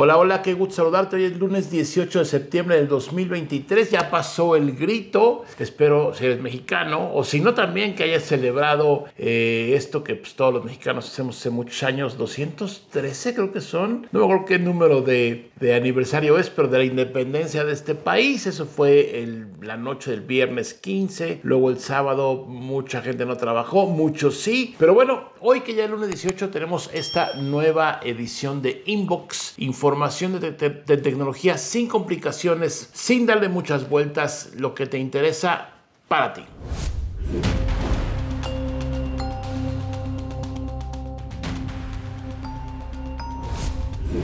Hola, hola, qué gusto saludarte. Hoy es lunes 18 de septiembre del 2023. Ya pasó el grito. Espero si eres mexicano o si no también que hayas celebrado eh, esto que pues, todos los mexicanos hacemos hace muchos años. 213 creo que son. No me acuerdo qué número de, de aniversario es, pero de la independencia de este país. Eso fue la noche del viernes 15. Luego el sábado mucha gente no trabajó, muchos sí. Pero bueno, hoy que ya es lunes 18 tenemos esta nueva edición de Inbox. Información de, de tecnología sin complicaciones, sin darle muchas vueltas, lo que te interesa para ti.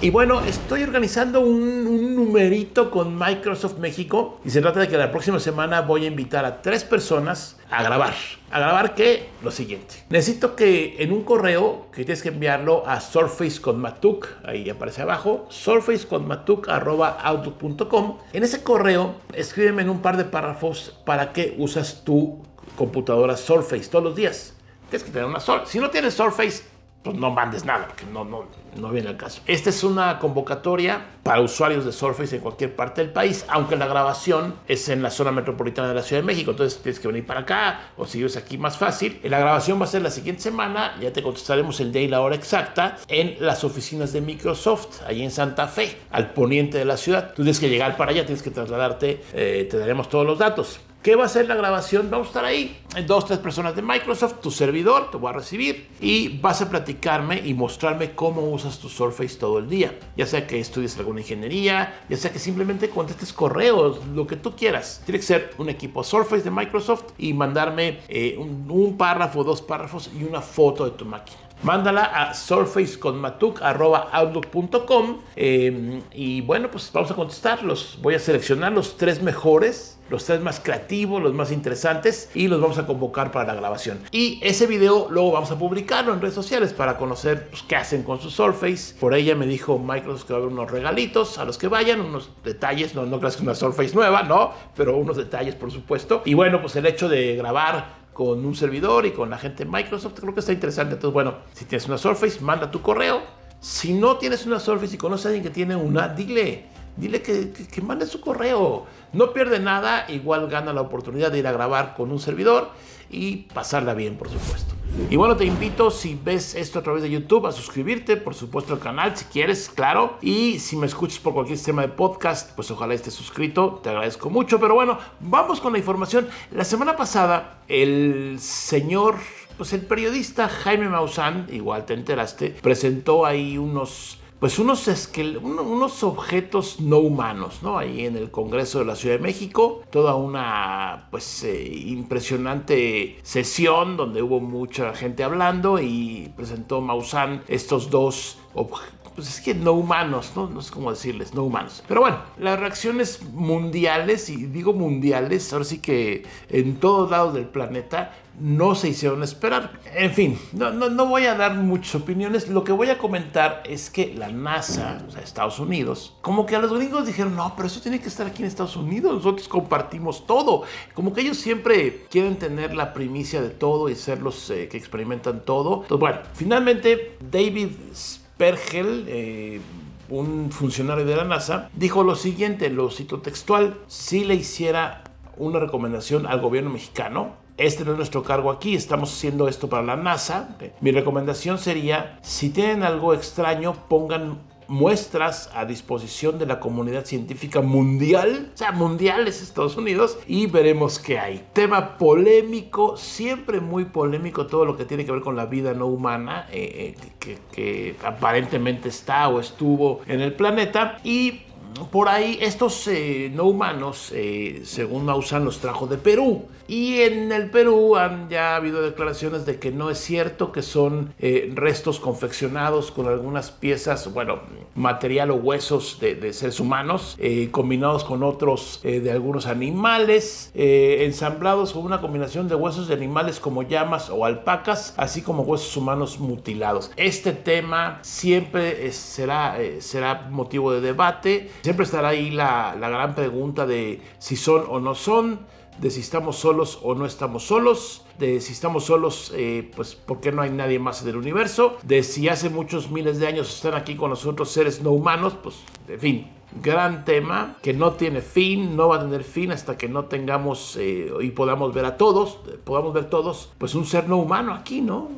Y bueno, estoy organizando un, numerito con Microsoft México y se trata de que la próxima semana voy a invitar a tres personas a grabar. ¿A grabar qué? Lo siguiente. Necesito que en un correo que tienes que enviarlo a Surface con Matuk, ahí aparece abajo, surfaceconmatuk.outlook.com. En ese correo escríbeme en un par de párrafos para qué usas tu computadora Surface todos los días. Tienes que tener una Surface. Si no tienes Surface, pues no mandes nada, porque no, no, no viene al caso. Esta es una convocatoria para usuarios de Surface en cualquier parte del país, aunque la grabación es en la zona metropolitana de la Ciudad de México, entonces tienes que venir para acá, o si vives aquí más fácil. La grabación va a ser la siguiente semana, ya te contestaremos el día y la hora exacta, en las oficinas de Microsoft, ahí en Santa Fe, al poniente de la ciudad. Tú tienes que llegar para allá, tienes que trasladarte, eh, te daremos todos los datos. ¿Qué va a ser la grabación? Vamos a estar ahí, dos, tres personas de Microsoft, tu servidor, te voy a recibir y vas a platicarme y mostrarme cómo usas tu Surface todo el día. Ya sea que estudies alguna ingeniería, ya sea que simplemente contestes correos, lo que tú quieras. Tiene que ser un equipo Surface de Microsoft y mandarme eh, un, un párrafo, dos párrafos y una foto de tu máquina mándala a surfaceconmatuk.outlook.com eh, y bueno, pues vamos a contestarlos. Voy a seleccionar los tres mejores, los tres más creativos, los más interesantes y los vamos a convocar para la grabación. Y ese video luego vamos a publicarlo en redes sociales para conocer pues, qué hacen con su Surface. Por ella me dijo Microsoft que va a haber unos regalitos a los que vayan, unos detalles, no, no creas que es una Surface nueva, no, pero unos detalles por supuesto. Y bueno, pues el hecho de grabar con un servidor y con la gente de Microsoft. Creo que está interesante. Entonces, bueno, si tienes una Surface, manda tu correo. Si no tienes una Surface y conoces a alguien que tiene una, dile, dile que, que, que mande su correo. No pierde nada, igual gana la oportunidad de ir a grabar con un servidor y pasarla bien, por supuesto. Y bueno, te invito, si ves esto a través de YouTube, a suscribirte, por supuesto, al canal, si quieres, claro. Y si me escuchas por cualquier sistema de podcast, pues ojalá estés suscrito, te agradezco mucho. Pero bueno, vamos con la información. La semana pasada, el señor, pues el periodista Jaime Maussan, igual te enteraste, presentó ahí unos pues unos, esquel unos objetos no humanos, ¿no? Ahí en el Congreso de la Ciudad de México, toda una, pues, eh, impresionante sesión donde hubo mucha gente hablando y presentó Maussan estos dos objetos pues es que no humanos, ¿no? No sé cómo decirles, no humanos. Pero bueno, las reacciones mundiales, y digo mundiales, ahora sí que en todos lados del planeta, no se hicieron esperar. En fin, no, no, no, voy a dar muchas opiniones. Lo que voy a comentar es que la NASA, o sea, Estados Unidos, como que a los gringos dijeron, no, pero eso tiene que estar aquí en Estados Unidos, nosotros compartimos todo. Como que ellos siempre quieren tener la primicia de todo y ser los eh, que experimentan todo. Entonces, bueno, finalmente David Spergel, eh, un funcionario de la NASA, dijo lo siguiente, lo cito textual, si le hiciera una recomendación al gobierno mexicano, este no es nuestro cargo aquí, estamos haciendo esto para la NASA. Mi recomendación sería, si tienen algo extraño, pongan muestras a disposición de la comunidad científica mundial, o sea, mundial es Estados Unidos, y veremos qué hay. Tema polémico, siempre muy polémico todo lo que tiene que ver con la vida no humana, eh, que, que aparentemente está o estuvo en el planeta, y por ahí estos eh, no humanos, eh, según Maussan, los trajo de Perú. Y en el Perú han ya habido declaraciones de que no es cierto que son eh, restos confeccionados con algunas piezas, bueno, material o huesos de, seres humanos, eh, combinados con otros eh, de algunos animales, ensamblados con una combinación de huesos de animales como llamas o alpacas, así como huesos humanos mutilados. Este tema siempre será, será motivo de debate, siempre estará ahí la, la gran pregunta de si son o no son de si estamos solos o no estamos solos, de si estamos solos, eh, pues porque no hay nadie más en el universo, de si hace muchos miles de años están aquí con nosotros seres no humanos, pues en fin, gran tema que no tiene fin, no va a tener fin hasta que no tengamos eh, y podamos ver a todos, podamos ver todos, pues un ser no humano aquí, ¿no?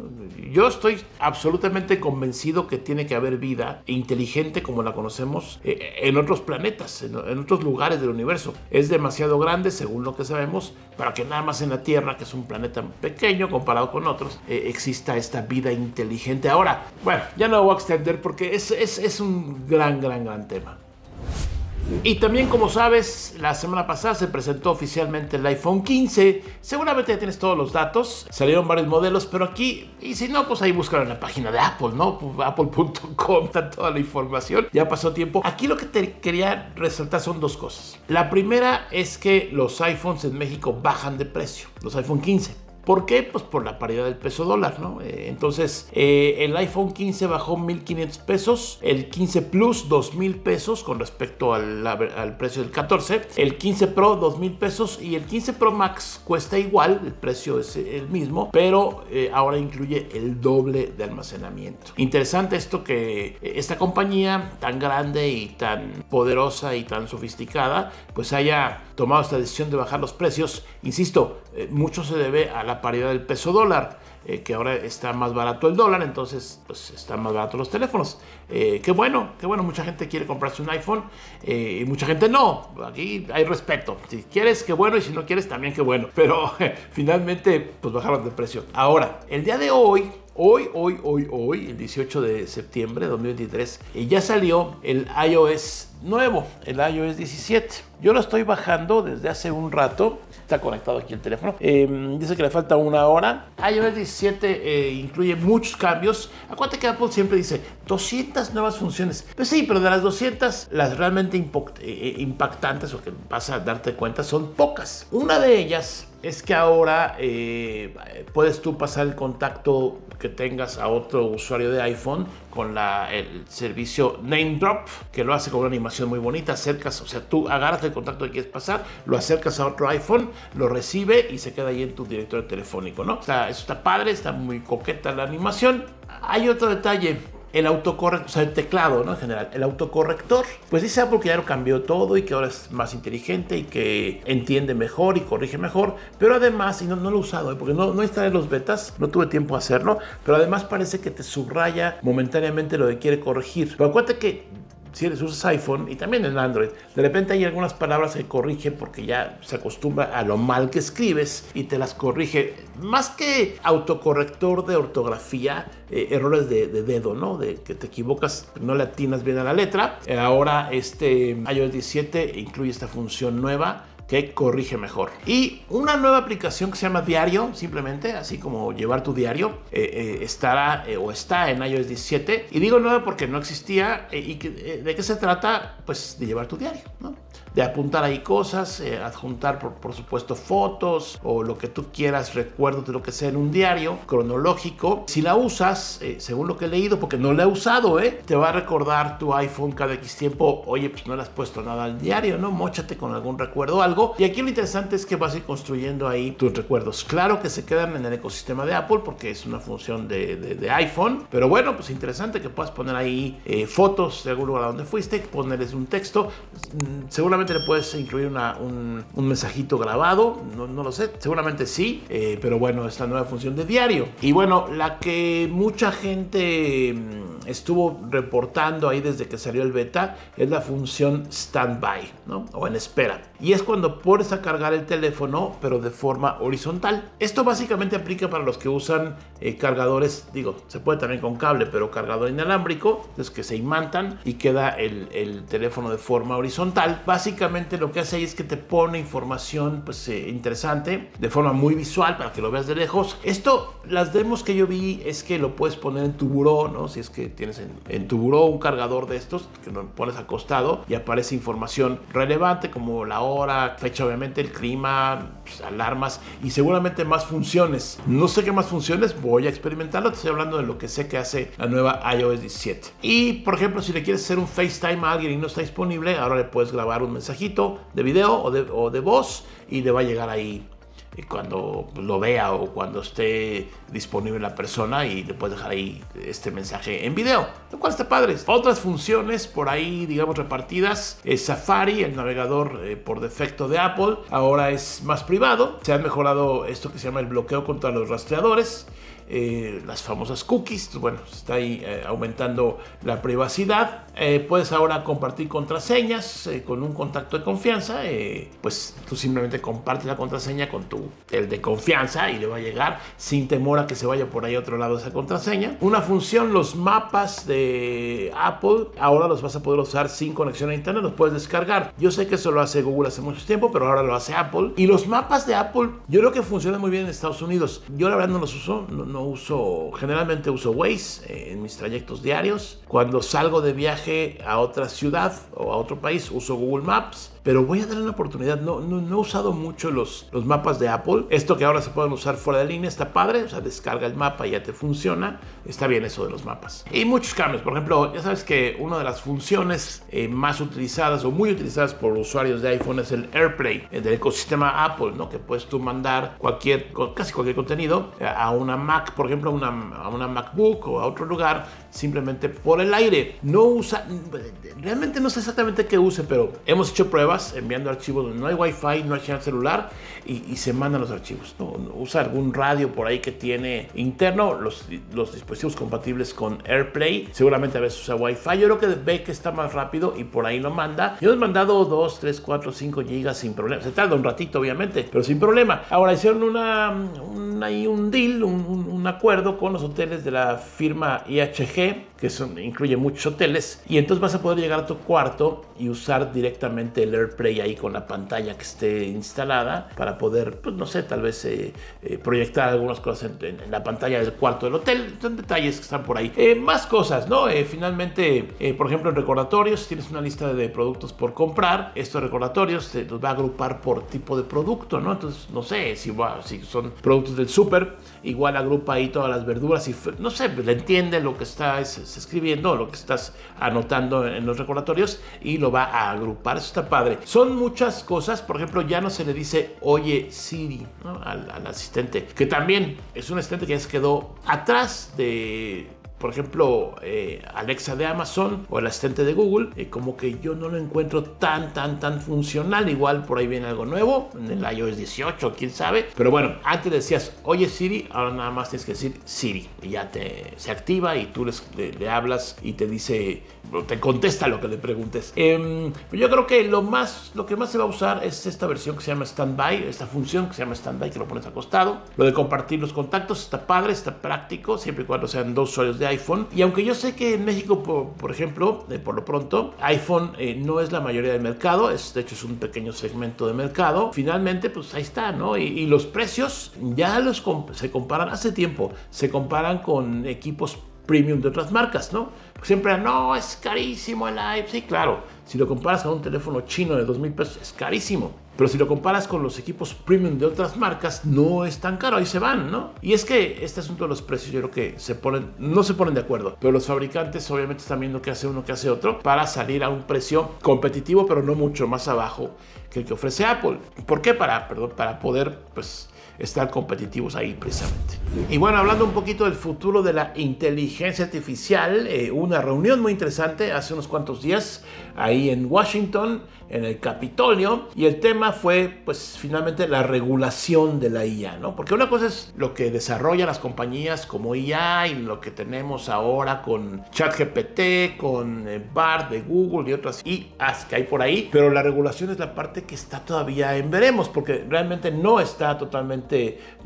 Yo estoy absolutamente convencido que tiene que haber vida inteligente como la conocemos eh, en otros planetas, en, otros lugares del universo. Es demasiado grande, según lo que sabemos, para que nada más en la Tierra, que es un planeta pequeño comparado con otros, eh, exista esta vida inteligente. Ahora, bueno, ya no lo voy a extender porque es, es, es un gran, gran, gran tema. Y también, como sabes, la semana pasada se presentó oficialmente el iPhone 15. Seguramente ya tienes todos los datos. Salieron varios modelos, pero aquí, y si no, pues ahí búscalo en la página de Apple, ¿no? Apple.com está toda la información. Ya pasó tiempo. Aquí lo que te quería resaltar son dos cosas. La primera es que los iPhones en México bajan de precio. Los iPhone 15. ¿Por qué? Pues por la paridad del peso dólar, ¿no? Eh, entonces, eh, el iPhone 15 bajó 1.500 pesos, el 15 Plus 2.000 pesos con respecto al, al, precio del 14, el 15 Pro 2.000 pesos y el 15 Pro Max cuesta igual, el precio es el mismo, pero eh, ahora incluye el doble de almacenamiento. Interesante esto que esta compañía tan grande y tan poderosa y tan sofisticada, pues haya tomado esta decisión de bajar los precios. Insisto, mucho se debe a la paridad del peso dólar, eh, que ahora está más barato el dólar, entonces pues están más baratos los teléfonos. Eh, qué bueno, qué bueno, mucha gente quiere comprarse un iPhone eh, y mucha gente no. Aquí hay respeto. Si quieres, qué bueno, y si no quieres, también qué bueno. Pero finalmente, pues bajaron de precio. Ahora, el día de hoy, Hoy, hoy, hoy, hoy, el 18 de septiembre de 2023, ya salió el iOS nuevo, el iOS 17. Yo lo estoy bajando desde hace un rato. Está conectado aquí el teléfono. Em, dice que le falta una hora. iOS 17 eh, incluye muchos cambios. Acuérdate que Apple siempre dice 200 nuevas funciones. Pues sí, pero de las 200, las realmente eh, eh, impactantes o que vas a darte cuenta son pocas. Una de ellas es que ahora puedes tú pasar el contacto que tengas a otro usuario de iPhone con el servicio Name Drop, que lo hace con una animación muy bonita. Acercas, o sea, tú agarras el contacto que quieres pasar, lo acercas a otro iPhone, lo recibe y se queda ahí en tu directorio telefónico, ¿no? Sea, eso está padre, está muy coqueta la animación. Hay otro detalle el autocorrector, o sea, el teclado, ¿no? En general, el autocorrector, pues dice Apple que ya lo cambió todo y que ahora es más inteligente y que entiende mejor y corrige mejor, pero además, y no, no lo he usado, ¿eh? porque no, no instalé los betas, no tuve tiempo a hacerlo, pero además parece que te subraya momentáneamente lo que quiere corregir. Pero acuérdate que si eres usas iPhone y también en Android, de repente hay algunas palabras que corrige porque ya se acostumbra a lo mal que escribes y te las corrige. Más que autocorrector de ortografía, eh, errores de, dedo, ¿no? De que te equivocas, no le atinas bien a la letra. Eh, ahora este iOS 17 incluye esta función nueva que corrige mejor. Y una nueva aplicación que se llama Diario, simplemente, así como llevar tu diario, eh, eh, estará eh, o está en iOS 17. Y digo nueva porque no existía. ¿Y de qué se trata? Pues de llevar tu diario, ¿no? De apuntar ahí cosas, eh, adjuntar por, supuesto fotos o lo que tú quieras, recuerdos de lo que sea en un diario cronológico. Si la usas, eh, según lo que he leído, porque no la he usado, ¿eh? te va a recordar tu iPhone cada X tiempo, oye, pues no le has puesto nada al diario, ¿no? Móchate con algún recuerdo o algo. Y aquí lo interesante es que vas a ir construyendo ahí tus recuerdos. Claro que se quedan en el ecosistema de Apple porque es una función de, de, iPhone, pero bueno, pues interesante que puedas poner ahí eh, fotos de algún lugar a donde fuiste, ponerles un texto. Mm, le puedes incluir un, mensajito grabado, no, lo sé, seguramente sí, eh, pero bueno, es la nueva función de diario. Y bueno, la que mucha gente mm, estuvo reportando ahí desde que salió el beta es la función standby, ¿no? O en espera. Y es cuando pones a cargar el teléfono, pero de forma horizontal. Esto básicamente aplica para los que usan eh, cargadores, digo, se puede también con cable, pero cargador inalámbrico, es que se imantan y queda el, el teléfono de forma horizontal. Básicamente lo que hace ahí es que te pone información pues eh, interesante de forma muy visual para que lo veas de lejos. Esto, las demos que yo vi es que lo puedes poner en tu buró, ¿no? Si es que tienes en, tu buró un cargador de estos que lo pones acostado y aparece información relevante como la hora, fecha obviamente, el clima, pues, alarmas y seguramente más funciones. No sé qué más funciones, voy a experimentarlo. Te estoy hablando de lo que sé que hace la nueva iOS 17. Y por ejemplo, si le quieres hacer un FaceTime a alguien y no está disponible, ahora le puedes grabar un mensajito de video o de, o de voz y le va a llegar ahí cuando lo vea o cuando esté disponible la persona y le puedes dejar ahí este mensaje en video, lo cual está padre. Otras funciones por ahí, digamos, repartidas, es Safari, el navegador eh, por defecto de Apple, ahora es más privado. Se ha mejorado esto que se llama el bloqueo contra los rastreadores. Eh, las famosas cookies, bueno, está ahí eh, aumentando la privacidad. Eh, puedes ahora compartir contraseñas con un contacto de confianza, pues tú simplemente compartes la contraseña con tu el de confianza y le va a llegar sin temor a que se vaya por ahí a otro lado esa contraseña. Una función, los mapas de Apple, ahora los vas a poder usar sin conexión a internet, los puedes descargar. Yo sé que eso lo hace Google hace mucho tiempo, pero ahora lo hace Apple. Y los mapas de Apple, yo creo que funcionan muy bien en Estados Unidos. Yo la verdad no los uso, no, no uso, generalmente uso Waze eh, en mis trayectos diarios. Cuando salgo de viaje a otra ciudad o a otro país, uso Google Maps pero voy a darle una oportunidad. No, no, no, he usado mucho los, los mapas de Apple. Esto que ahora se pueden usar fuera de línea está padre. O sea, descarga el mapa y ya te funciona. Está bien eso de los mapas. Y muchos cambios. Por ejemplo, ya sabes que una de las funciones eh, más utilizadas o muy utilizadas por usuarios de iPhone es el AirPlay del ecosistema Apple, ¿no? Que puedes tú mandar cualquier, casi cualquier contenido a una Mac, por ejemplo, a una, a una MacBook o a otro lugar simplemente por el aire. No usa, realmente no sé exactamente qué use, pero hemos hecho pruebas enviando archivos donde no hay wifi, no hay celular y, se mandan los archivos. ¿no? Usa algún radio por ahí que tiene interno, los, los dispositivos compatibles con AirPlay, seguramente a veces usa wifi. Yo creo que ve que está más rápido y por ahí lo manda. Yo he mandado 2, 3, 4, 5 gigas sin problema. Se tarda un ratito, obviamente, pero sin problema. Ahora hicieron una, un deal, un, un acuerdo con los hoteles de la firma IHG que son, incluye muchos hoteles, y entonces vas a poder llegar a tu cuarto y usar directamente el AirPlay ahí con la pantalla que esté instalada para poder, pues no sé, tal vez eh, eh, proyectar algunas cosas en, la pantalla del cuarto del hotel. Son detalles que están por ahí. Eh, más cosas, ¿no? finalmente, por ejemplo, en recordatorios, tienes una lista de productos por comprar. Estos recordatorios te los va a agrupar por tipo de producto, ¿no? Entonces, no sé, si, son productos del súper, igual agrupa ahí todas las verduras y, no sé, le entiende lo que está escribiendo, lo que estás anotando en los recordatorios y lo va a agrupar. Eso está padre. Son muchas cosas, por ejemplo, ya no se le dice oye Siri al, al asistente, que también es un asistente que ya se quedó atrás de por ejemplo, eh, Alexa de Amazon o el asistente de Google, eh, como que yo no lo encuentro tan, tan, tan funcional. Igual por ahí viene algo nuevo, en el iOS 18, quién sabe. Pero bueno, antes decías, oye Siri, ahora nada más tienes que decir Siri. Y ya te, se activa y tú le, hablas y te dice, te contesta lo que le preguntes. Em, yo creo que lo, más, lo que más se va a usar es esta versión que se llama Standby, esta función que se llama Standby, que lo pones acostado. Lo de compartir los contactos está padre, está práctico, siempre y cuando sean dos usuarios de iPhone. Y aunque yo sé que en México, por, ejemplo, eh, por lo pronto, iPhone eh, no es la mayoría del mercado, es, de hecho es un pequeño segmento de mercado, finalmente pues ahí está, ¿no? Y, los precios ya los se comparan hace tiempo, se comparan con equipos premium de otras marcas, ¿no? Siempre, no, es carísimo el iPhone. Sí, claro, si lo comparas con un teléfono chino de dos mil pesos, es carísimo. Pero si lo comparas con los equipos premium de otras marcas, no es tan caro, ahí se van, ¿no? Y es que este asunto de los precios yo creo que se ponen, no se ponen de acuerdo, pero los fabricantes obviamente están viendo qué hace uno, qué hace otro, para salir a un precio competitivo, pero no mucho más abajo que el que ofrece Apple. ¿Por qué? Para, perdón, para poder, pues, estar competitivos ahí precisamente. Y bueno, hablando un poquito del futuro de la inteligencia artificial, eh, una reunión muy interesante hace unos cuantos días ahí en Washington, en el Capitolio, y el tema fue pues finalmente la regulación de la IA, ¿no? Porque una cosa es lo que desarrollan las compañías como IA y lo que tenemos ahora con ChatGPT, con eh, BART de Google y otras IAs que hay por ahí, pero la regulación es la parte que está todavía en veremos, porque realmente no está totalmente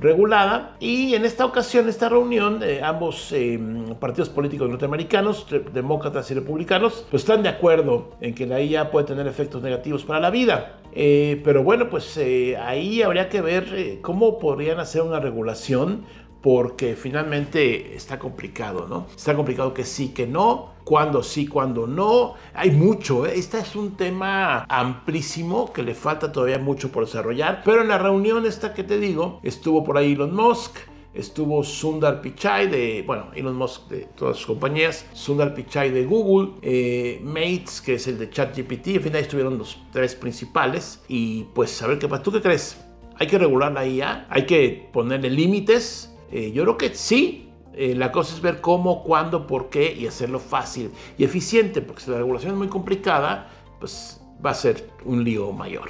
regulada. Y en esta ocasión, esta reunión, eh, ambos eh, partidos políticos norteamericanos, demócratas y republicanos, pues están de acuerdo en que la IA puede tener efectos negativos para la vida. Eh, pero bueno, pues ahí habría que ver cómo podrían hacer una regulación porque finalmente está complicado, ¿no? Está complicado que sí, que no, cuando sí, cuando no. Hay mucho, ¿eh? este es un tema amplísimo que le falta todavía mucho por desarrollar, pero en la reunión esta que te digo, estuvo por ahí Elon Musk, estuvo Sundar Pichai de, bueno, Elon Musk de todas sus compañías, Sundar Pichai de Google, eh, Mates, que es el de ChatGPT, en fin, ahí estuvieron los tres principales. Y pues, a ver qué pasa. ¿Tú qué crees? ¿Hay que regular la IA? ¿Hay que ponerle límites? Eh, yo creo que sí. Eh, la cosa es ver cómo, cuándo, por qué y hacerlo fácil y eficiente, porque si la regulación es muy complicada, pues va a ser un lío mayor.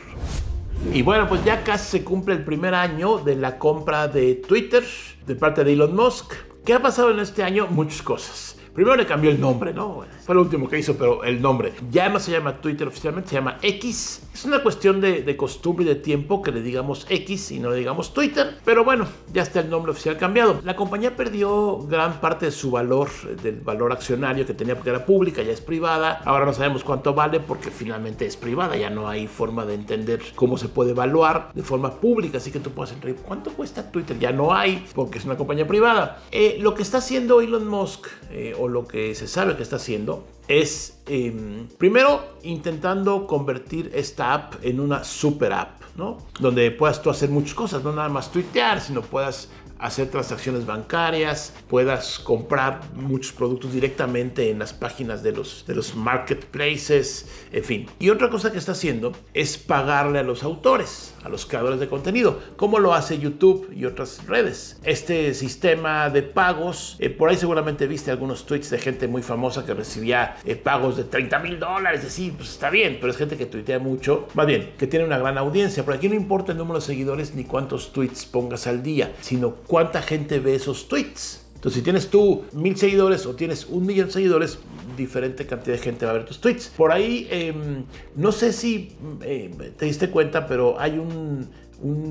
Y bueno, pues ya casi se cumple el primer año de la compra de Twitter de parte de Elon Musk. ¿Qué ha pasado en este año? Muchas cosas. Primero le cambió el nombre, ¿no? Fue lo último que hizo, pero el nombre. Ya no se llama Twitter oficialmente, se llama X. Es una cuestión de, costumbre y de tiempo que le digamos X y no le digamos Twitter. Pero bueno, ya está el nombre oficial cambiado. La compañía perdió gran parte de su valor, del valor accionario que tenía porque era pública, ya es privada. Ahora no sabemos cuánto vale porque finalmente es privada. Ya no hay forma de entender cómo se puede evaluar de forma pública. Así que tú puedes entrar, ¿cuánto cuesta Twitter? Ya no hay porque es una compañía privada. Eh, lo que está haciendo Elon Musk, eh, o lo que se sabe que está haciendo, es em, primero intentando convertir esta app en una super app, ¿no? Donde puedas tú hacer muchas cosas, no nada más tuitear, sino puedas hacer transacciones bancarias, puedas comprar muchos productos directamente en las páginas de los, de los marketplaces, en fin. Y otra cosa que está haciendo es pagarle a los autores, a los creadores de contenido, como lo hace YouTube y otras redes. Este sistema de pagos, eh, por ahí seguramente viste algunos tweets de gente muy famosa que recibía eh, pagos de 30 mil dólares, sí, pues está bien, pero es gente que tuitea mucho, más bien, que tiene una gran audiencia. Por aquí no importa el número de seguidores ni cuántos tweets pongas al día, sino cuánta gente ve esos tweets. Entonces, si tienes tú mil seguidores o tienes un millón de seguidores, diferente cantidad de gente va a ver tus tweets. Por ahí, em, no sé si eh, te diste cuenta, pero hay un,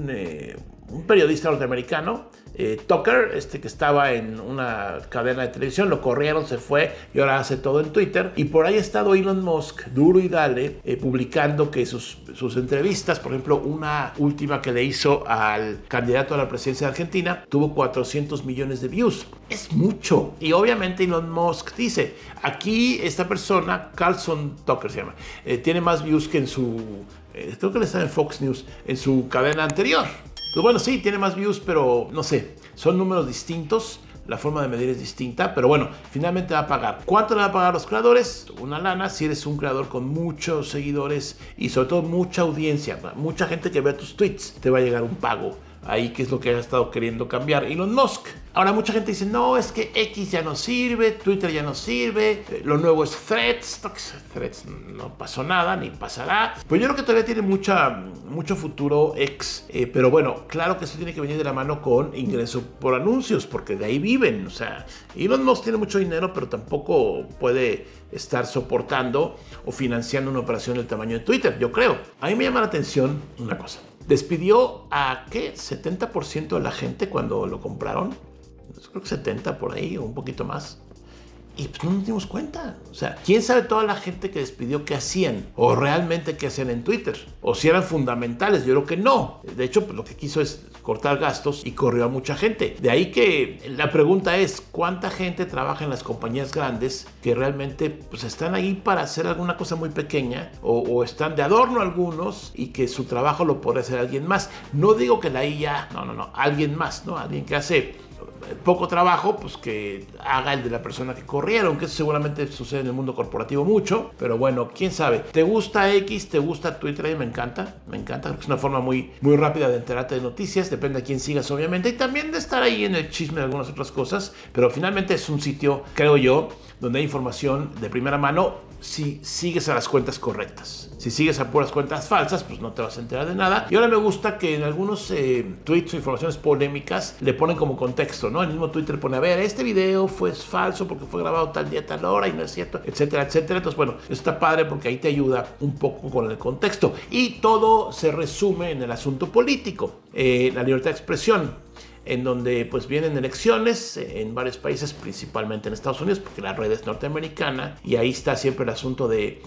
eh, un periodista norteamericano eh, Tucker, este que estaba en una cadena de televisión, lo corrieron, se fue y ahora hace todo en Twitter. Y por ahí ha estado Elon Musk, duro y dale, eh, publicando que sus, sus entrevistas, por ejemplo, una última que le hizo al candidato a la presidencia de Argentina, tuvo 400 millones de views. Es mucho. Y obviamente Elon Musk dice, aquí esta persona, Carlson Tucker se llama, eh, tiene más views que en su, creo que le está en Fox News, en su cadena anterior. Pues bueno, sí, tiene más views, pero no sé, son números distintos. La forma de medir es distinta, pero bueno, finalmente va a pagar. ¿Cuánto le va a pagar a los creadores? Una lana si eres un creador con muchos seguidores y sobre todo mucha audiencia, mucha gente que ve tus tweets, te va a llegar un pago ahí que es lo que ha estado queriendo cambiar Elon Musk. Ahora mucha gente dice, no, es que X ya no sirve, Twitter ya no sirve, eh, lo nuevo es Threads, Threads no pasó nada, ni pasará. Pues yo creo que todavía tiene mucha, mucho futuro X, eh, pero bueno, claro que eso tiene que venir de la mano con ingreso por anuncios, porque de ahí viven, o sea, Elon Musk tiene mucho dinero, pero tampoco puede estar soportando o financiando una operación del tamaño de Twitter, yo creo. A mí me llama la atención una cosa. Despidió a qué? 70% de la gente cuando lo compraron. Creo que 70 por ahí o un poquito más. Y pues no nos dimos cuenta. O sea, ¿quién sabe toda la gente que despidió qué hacían? O realmente qué hacían en Twitter. O si eran fundamentales. Yo creo que no. De hecho, pues lo que quiso es cortar gastos y corrió a mucha gente. De ahí que la pregunta es, ¿cuánta gente trabaja en las compañías grandes que realmente pues están ahí para hacer alguna cosa muy pequeña o, están de adorno algunos y que su trabajo lo puede hacer alguien más? No digo que la IA, no, no, no, alguien más, ¿no? Alguien que hace poco trabajo, pues que haga el de la persona que corrieron, que eso seguramente sucede en el mundo corporativo mucho, pero bueno, quién sabe. ¿Te gusta X? ¿Te gusta Twitter? A mí me encanta, me encanta, es una forma muy, muy rápida de enterarte de noticias, depende de quién sigas obviamente, y también de estar ahí en el chisme de algunas otras cosas, pero finalmente es un sitio, creo yo, donde hay información de primera mano si sigues a las cuentas correctas. Si sigues a puras cuentas falsas, pues no te vas a enterar de nada. Y ahora me gusta que en algunos eh, tweets o informaciones polémicas le ponen como contexto, ¿no? El mismo Twitter pone, a ver, este video fue falso porque fue grabado tal día, tal hora y no es cierto, etcétera, etcétera. Entonces, bueno, está padre porque ahí te ayuda un poco con el contexto. Y todo se resume en el asunto político, eh, la libertad de expresión en donde pues vienen elecciones en varios países, principalmente en Estados Unidos, porque la red es norteamericana, y ahí está siempre el asunto de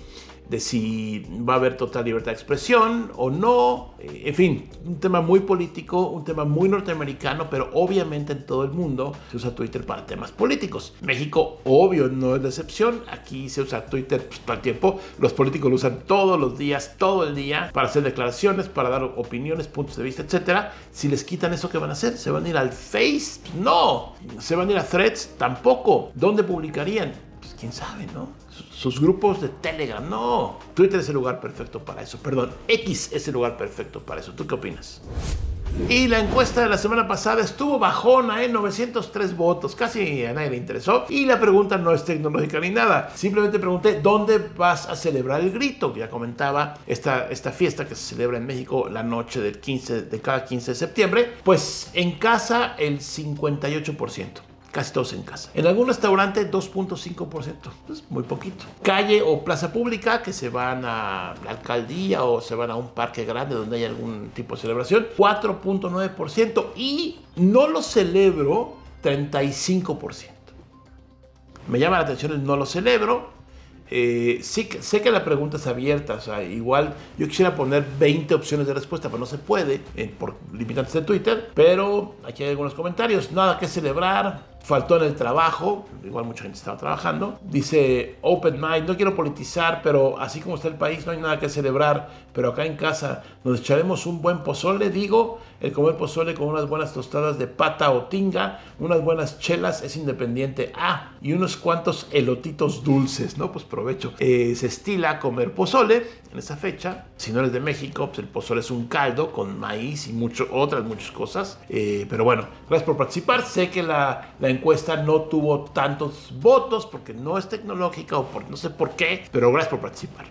de si va a haber total libertad de expresión o no. Eh, en fin, un tema muy político, un tema muy norteamericano, pero obviamente en todo el mundo se usa Twitter para temas políticos. México, obvio, no es la excepción. Aquí se usa Twitter pues, todo el tiempo. Los políticos lo usan todos los días, todo el día, para hacer declaraciones, para dar opiniones, puntos de vista, etcétera. Si les quitan eso, ¿qué van a hacer? ¿Se van a ir al Face? No. ¿Se van a ir a Threads? Tampoco. ¿Dónde publicarían? Pues quién sabe, ¿no? Sus grupos de Telegram. No. Twitter es el lugar perfecto para eso. Perdón, X es el lugar perfecto para eso. ¿Tú qué opinas? Y la encuesta de la semana pasada estuvo bajona, ¿eh? 903 votos, casi a nadie le interesó. Y la pregunta no es tecnológica ni nada. Simplemente pregunté, ¿dónde vas a celebrar el grito? Ya comentaba esta, esta fiesta que se celebra en México la noche del 15, de cada 15 de septiembre. Pues en casa el 58% casi todos en casa. En algún restaurante 2.5%, es muy poquito. Calle o plaza pública que se van a la alcaldía o se van a un parque grande donde hay algún tipo de celebración, 4.9% y no lo celebro 35%. Me llama la atención el no lo celebro, eh, sí, sé que la pregunta es abierta, o sea, igual yo quisiera poner 20 opciones de respuesta, pero no se puede eh, por limitantes de Twitter, pero aquí hay algunos comentarios, nada que celebrar, faltó en el trabajo, igual mucha gente estaba trabajando. Dice Open Mind, no quiero politizar, pero así como está el país no hay nada que celebrar, pero acá en casa nos echaremos un buen pozole, digo, el comer pozole con unas buenas tostadas de pata o tinga, unas buenas chelas es independiente. Ah, y unos cuantos elotitos dulces, ¿no? Pues provecho. Eh, se estila comer pozole en esa fecha. Si no eres de México, pues el pozole es un caldo con maíz y mucho, otras muchas cosas. Eh, pero bueno, gracias por participar. Sé que la, la encuesta no tuvo tantos votos porque no es tecnológica o por no sé por qué, pero gracias por participar.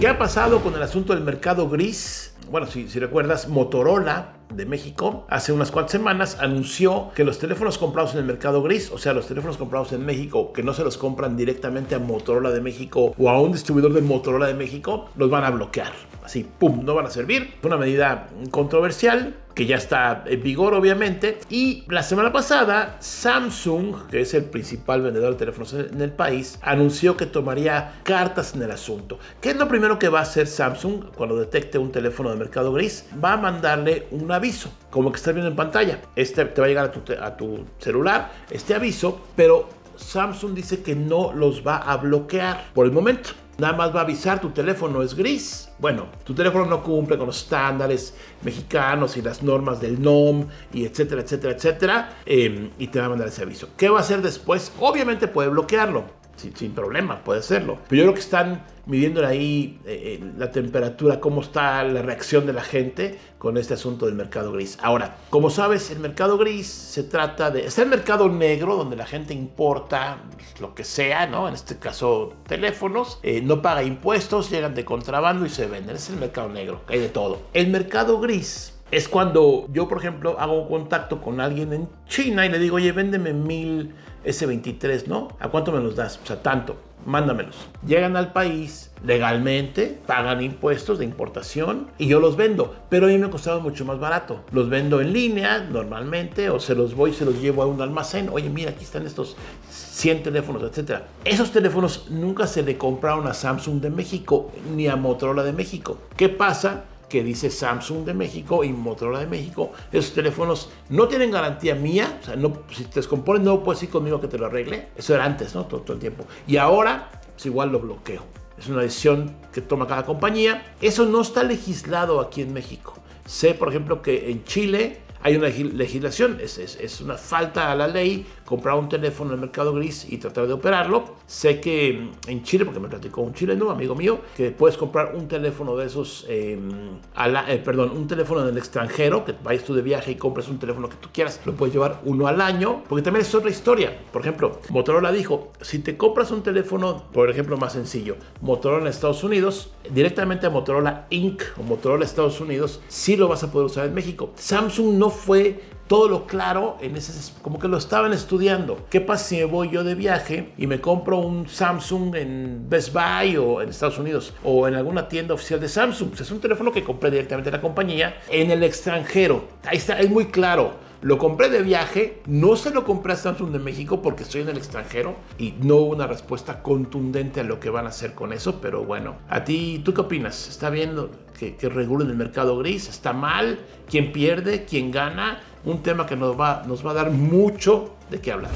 ¿Qué ha pasado con el asunto del mercado gris? Bueno, si, si recuerdas, Motorola de México hace unas cuantas semanas anunció que los teléfonos comprados en el mercado gris, o sea, los teléfonos comprados en México que no se los compran directamente a Motorola de México o a un distribuidor de Motorola de México, los van a bloquear. Así, ¡pum!, no van a servir. Una medida controversial que ya está en vigor obviamente. Y la semana pasada Samsung, que es el principal vendedor de teléfonos en el país, anunció que tomaría cartas en el asunto. ¿Qué es lo primero que va a hacer Samsung cuando detecte un teléfono de mercado gris? Va a mandarle una aviso, como que estás viendo en pantalla. Este te va a llegar a tu, a tu celular, este aviso, pero Samsung dice que no los va a bloquear por el momento. Nada más va a avisar tu teléfono es gris. Bueno, tu teléfono no cumple con los estándares mexicanos y las normas del NOM y etcétera, etcétera, etcétera. Em, y te va a mandar ese aviso. ¿Qué va a hacer después? Obviamente puede bloquearlo sin, problema, puede serlo. Pero yo creo que están midiendo ahí eh, eh, la temperatura, cómo está la reacción de la gente con este asunto del mercado gris. Ahora, como sabes, el mercado gris se trata de... Está el mercado negro, donde la gente importa lo que sea, ¿no? En este caso, teléfonos, eh, no paga impuestos, llegan de contrabando y se venden. Es el mercado negro, hay de todo. El mercado gris es cuando yo, por ejemplo, hago contacto con alguien en China y le digo, oye, véndeme mil S23, ¿no? ¿A cuánto me los das? O sea, tanto, mándamelos. Llegan al país legalmente, pagan impuestos de importación y yo los vendo, pero a mí me ha costado mucho más barato. Los vendo en línea normalmente o se los voy se los llevo a un almacén. Oye, mira, aquí están estos 100 teléfonos, etcétera. Esos teléfonos nunca se le compraron a Samsung de México ni a Motorola de México. ¿Qué pasa? Que dice Samsung de México y Motorola de México. Esos teléfonos no tienen garantía mía, o sea, no, si te descomponen no puedes ir conmigo que te lo arregle. Eso era antes, ¿no? Todo, el tiempo. Y ahora, pues igual lo bloqueo. Es una decisión que toma cada compañía. Eso no está legislado aquí en México. Sé, por ejemplo, que en Chile hay una legislación, es, es, es, una falta a la ley comprar un teléfono en el mercado gris y tratar de operarlo. Sé que en Chile, porque me platicó un chileno, amigo mío, que puedes comprar un teléfono de esos, em, a la, eh, perdón, un teléfono en el extranjero, que vayas tú de viaje y compres un teléfono que tú quieras, lo puedes llevar uno al año, porque también es otra historia. Por ejemplo, Motorola dijo, si te compras un teléfono, por ejemplo, más sencillo, Motorola en Estados Unidos, directamente a Motorola Inc. o Motorola Estados Unidos, sí lo vas a poder usar en México. Samsung no fue todo lo claro en ese como que lo estaban estudiando. ¿Qué pasa si me voy yo de viaje y me compro un Samsung en Best Buy o en Estados Unidos o en alguna tienda oficial de Samsung? Pues es un teléfono que compré directamente de la compañía en el extranjero. Ahí está, es muy claro. Lo compré de viaje, no se lo compré a Samsung de México porque estoy en el extranjero y no hubo una respuesta contundente a lo que van a hacer con eso, pero bueno, a ti, ¿tú qué opinas? ¿Está bien que, que regulen el mercado gris? ¿Está mal? ¿Quién pierde? ¿Quién gana? Un tema que nos va, nos va a dar mucho de qué hablar.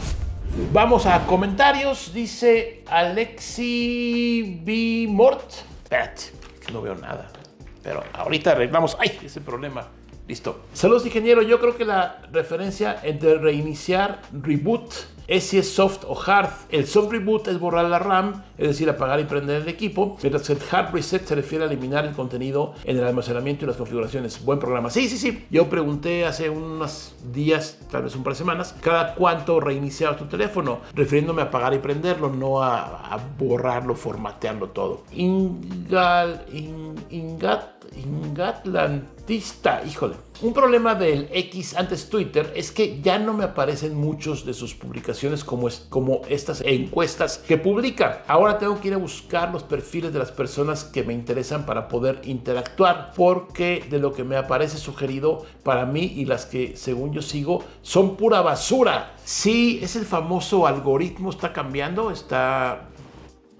Vamos a comentarios, dice Alexi B. Mort. Espérate, no veo nada. Pero ahorita arreglamos. ¡Ay! Ese problema. Listo. Saludos, ingeniero. Yo creo que la referencia entre reiniciar, reboot, es si es soft o hard. El soft reboot es borrar la RAM, es decir, apagar y prender el equipo, mientras que el hard reset se refiere a eliminar el contenido en el almacenamiento y las configuraciones. Buen programa. Sí, sí, sí. Yo pregunté hace unos días, tal vez un par de semanas, cada cuánto reiniciaba tu teléfono, refiriéndome a apagar y prenderlo, no a, borrarlo, formatearlo todo. Ingal, Ingat, Ingatlantista, híjole. Un problema del X antes Twitter es que ya no me aparecen muchos de sus publicaciones como, es, como estas encuestas que publica. Ahora tengo que ir a buscar los perfiles de las personas que me interesan para poder interactuar porque de lo que me aparece sugerido para mí y las que según yo sigo son pura basura. Sí, es el famoso algoritmo, está cambiando, está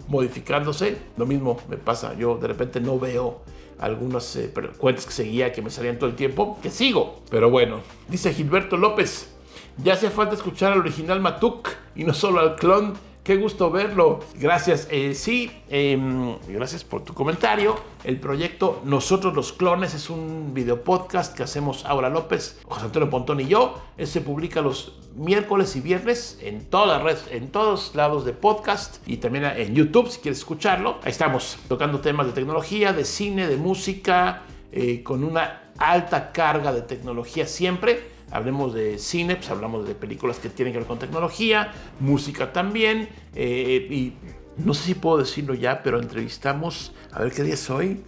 modificándose. Lo mismo me pasa, yo de repente no veo algunas eh, cuentas que seguía que me salían todo el tiempo, que sigo. Pero bueno, dice Gilberto López, ya hace falta escuchar al original Matuk y no solo al clon Qué gusto verlo. Gracias. Eh, sí, em, gracias por tu comentario. El proyecto Nosotros los Clones es un video podcast que hacemos Aura López, José Antonio Pontón y yo. se publica los miércoles y viernes en todas redes, en todos lados de podcast y también en YouTube si quieres escucharlo. Ahí estamos tocando temas de tecnología, de cine, de música, eh, con una alta carga de tecnología siempre hablemos de cine, pues hablamos de películas que tienen que ver con tecnología, música también, eh, y no sé si puedo decirlo ya, pero entrevistamos, a ver qué día es hoy.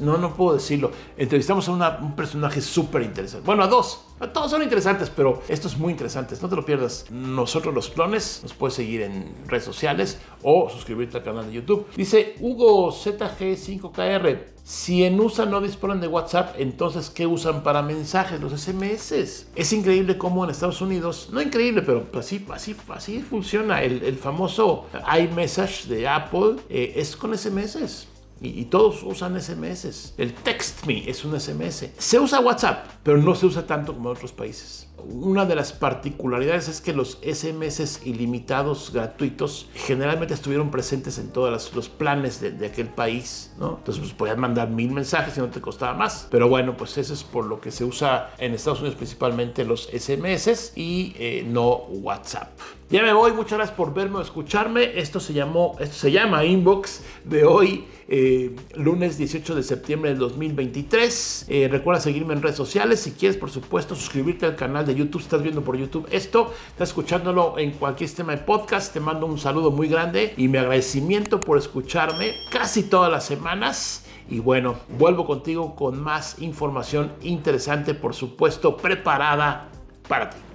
No, no puedo decirlo. Entrevistamos a un personaje súper interesante. Bueno, a dos. Todos son interesantes, pero esto es muy interesante. No te lo pierdas. Nosotros los clones, nos puedes seguir en redes sociales o suscribirte al canal de YouTube. Dice Hugo ZG5KR. Si en USA no disponen de WhatsApp, entonces ¿qué usan para mensajes? Los SMS. Es increíble cómo en Estados Unidos, no increíble, pero así, así, así funciona. El, famoso iMessage de Apple eh, es con SMS. Y, todos usan SMS. El Text Me es un SMS. Se usa WhatsApp, pero no se usa tanto como en otros países una de las particularidades es que los SMS ilimitados gratuitos generalmente estuvieron presentes en todos los planes de, aquel país, ¿no? Entonces pues podías mandar mil mensajes y no te costaba más. Pero bueno, pues eso es por lo que se usa en Estados Unidos principalmente los SMS y eh, no WhatsApp. Ya me voy, muchas gracias por verme o escucharme. Esto se llamó, esto se llama Inbox de hoy, eh, lunes 18 de septiembre del 2023. Eh, recuerda seguirme en redes sociales. Si quieres, por supuesto, suscribirte al canal de YouTube. Estás viendo por YouTube esto, estás escuchándolo en cualquier sistema de podcast. Te mando un saludo muy grande y mi agradecimiento por escucharme casi todas las semanas. Y bueno, vuelvo contigo con más información interesante, por supuesto, preparada para ti.